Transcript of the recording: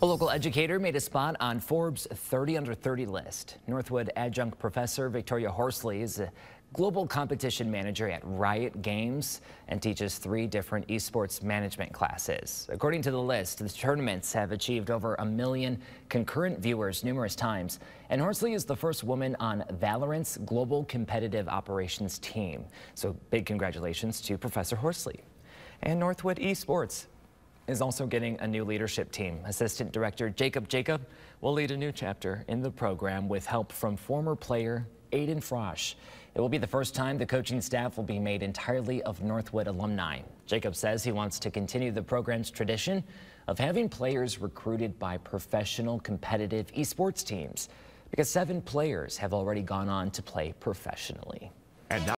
A local educator made a spot on Forbes 30 under 30 list. Northwood adjunct professor Victoria Horsley is a global competition manager at Riot Games and teaches three different esports management classes. According to the list, the tournaments have achieved over a million concurrent viewers numerous times, and Horsley is the first woman on Valorant's global competitive operations team. So big congratulations to Professor Horsley. And Northwood Esports is also getting a new leadership team. Assistant Director Jacob Jacob will lead a new chapter in the program with help from former player Aiden Frosch. It will be the first time the coaching staff will be made entirely of Northwood alumni. Jacob says he wants to continue the program's tradition of having players recruited by professional competitive esports teams because seven players have already gone on to play professionally. And